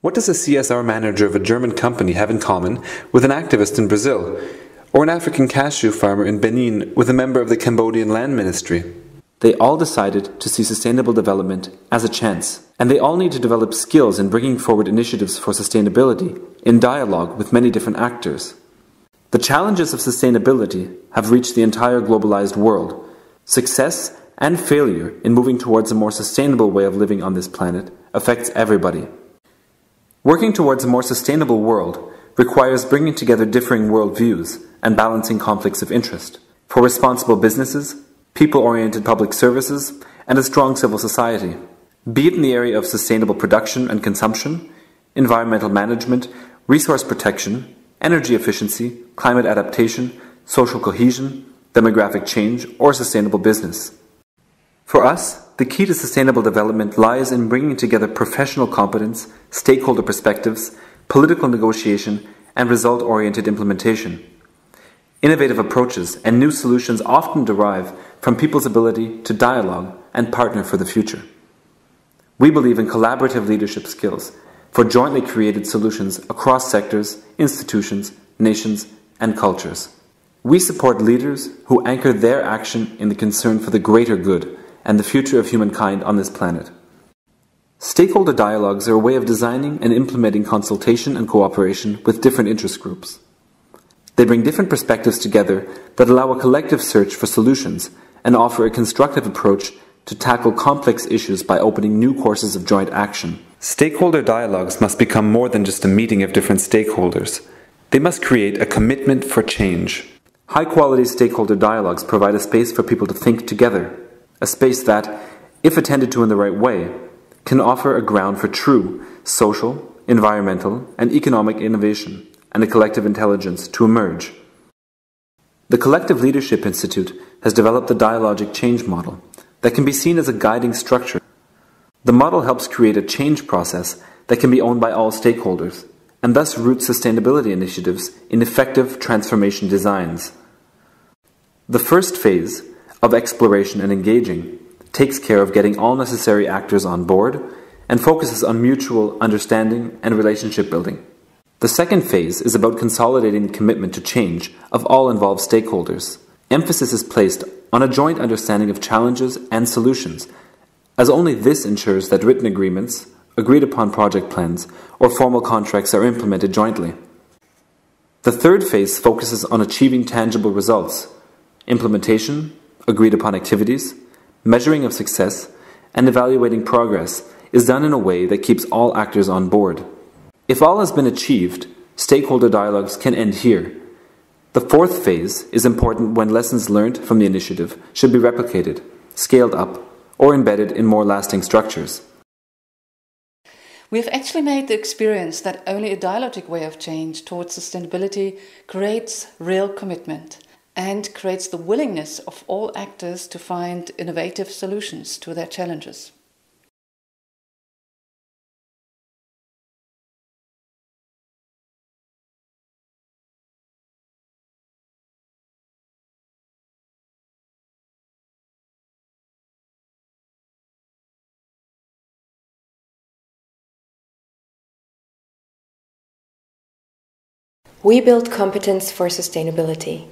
What does a CSR manager of a German company have in common with an activist in Brazil, or an African cashew farmer in Benin with a member of the Cambodian Land Ministry? They all decided to see sustainable development as a chance, and they all need to develop skills in bringing forward initiatives for sustainability in dialogue with many different actors. The challenges of sustainability have reached the entire globalized world. Success and failure in moving towards a more sustainable way of living on this planet affects everybody. Working towards a more sustainable world requires bringing together differing worldviews and balancing conflicts of interest for responsible businesses, people oriented public services, and a strong civil society. Be it in the area of sustainable production and consumption, environmental management, resource protection, energy efficiency, climate adaptation, social cohesion, demographic change, or sustainable business. For us, the key to sustainable development lies in bringing together professional competence, stakeholder perspectives, political negotiation, and result oriented implementation. Innovative approaches and new solutions often derive from people's ability to dialogue and partner for the future. We believe in collaborative leadership skills for jointly created solutions across sectors, institutions, nations, and cultures. We support leaders who anchor their action in the concern for the greater good and the future of humankind on this planet. Stakeholder dialogues are a way of designing and implementing consultation and cooperation with different interest groups. They bring different perspectives together that allow a collective search for solutions and offer a constructive approach to tackle complex issues by opening new courses of joint action. Stakeholder dialogues must become more than just a meeting of different stakeholders. They must create a commitment for change. High quality stakeholder dialogues provide a space for people to think together a space that, if attended to in the right way, can offer a ground for true social, environmental, and economic innovation and a collective intelligence to emerge. The Collective Leadership Institute has developed the dialogic change model that can be seen as a guiding structure. The model helps create a change process that can be owned by all stakeholders and thus root sustainability initiatives in effective transformation designs. The first phase of exploration and engaging takes care of getting all necessary actors on board and focuses on mutual understanding and relationship building. The second phase is about consolidating commitment to change of all involved stakeholders. Emphasis is placed on a joint understanding of challenges and solutions, as only this ensures that written agreements, agreed upon project plans, or formal contracts are implemented jointly. The third phase focuses on achieving tangible results, implementation, agreed upon activities, measuring of success, and evaluating progress is done in a way that keeps all actors on board. If all has been achieved, stakeholder dialogues can end here. The fourth phase is important when lessons learned from the initiative should be replicated, scaled up, or embedded in more lasting structures. We have actually made the experience that only a dialogic way of change towards sustainability creates real commitment and creates the willingness of all actors to find innovative solutions to their challenges. We build competence for sustainability.